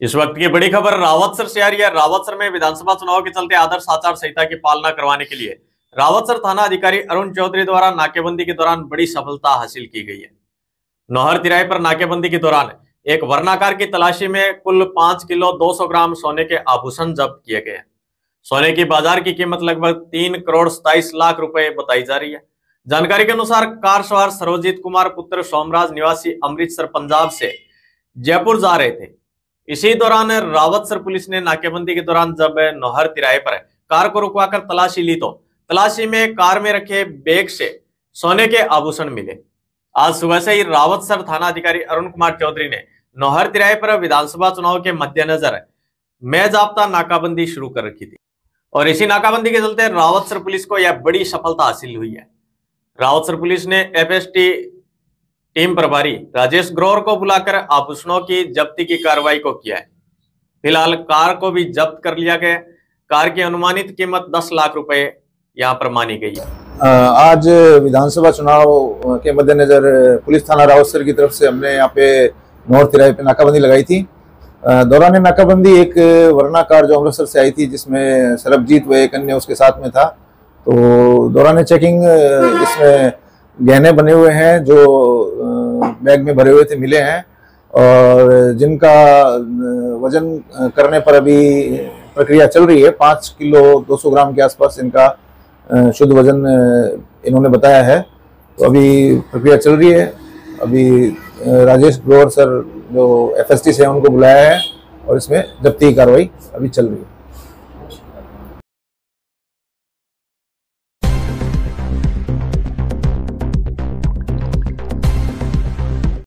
इस वक्त की बड़ी खबर रावतसर से आ रही है। रावतसर में विधानसभा चुनाव के चलते आदर्श आचार संहिता की पालना करवाने के लिए रावतसर थाना अधिकारी अरुण चौधरी द्वारा नाकेबंदी के दौरान बड़ी सफलता हासिल की गई है। नौहर तिराई पर नाकेबंदी के दौरान एक वर्णाकार की तलाशी में कुल पाँच किलो 200 ग्राम सोने के आभूषण जब्त किए गए हैं। सोने की बाज़ार की कीमत लगभग तीन करोड़ सताइस लाख रुपए बताई जा रही है। जानकारी के अनुसार कार सवार सरोजीत कुमार, पुत्र सोमराज निवासी अमृतसर, पंजाब से जयपुर जा रहे थे। इसी दौरान रावतसर पुलिस ने नाकेबंदी के दौरान जब नौहर तिराए पर कार को रुकवाकर तलाशी ली तो तलाशी में कार में रखे बैग से सोने के आभूषण मिले। आज सुबह से ही रावतसर थाना अधिकारी अरुण कुमार चौधरी ने नौहर तिराए पर विधानसभा चुनाव के मद्देनजर मेजाब्ता नाकाबंदी शुरू कर रखी थी। और इसी नाकाबंदी के चलते रावतसर पुलिस को यह बड़ी सफलता हासिल हुई है। रावतसर पुलिस ने एफएसटी टीम प्रभारी राजेश ग्रोवर को बुलाकर आभूषणों की जब्ती की कार्रवाई को किया है। फ़िलहाल कार को भी जब्त कर लिया गया कार की अनुमानित कीमत 10 लाख रुपए यहाँ पर मानी गई है। आज विधानसभा चुनाव के मद्देनजर पुलिस थाना रावतसर की तरफ़ से हमने यहाँ पे नौर तिराहे पे नाकाबंदी लगाई थी। दौरान नाकाबंदी एक वर्णा कार जो अमृतसर से आई थी, जिसमें सरबजीत व एक अन्य उसके साथ में था। तो दौरान चेकिंग इसमें गहने बने हुए हैं जो बैग में भरे हुए थे, मिले हैं। और जिनका वज़न करने पर अभी प्रक्रिया चल रही है, पाँच किलो 200 ग्राम के आसपास इनका शुद्ध वज़न इन्होंने बताया है। तो अभी प्रक्रिया चल रही है। अभी राजेश ग्रोवर सर जो एफएसटी से उनको बुलाया है और इसमें जब्ती कार्रवाई अभी चल रही है।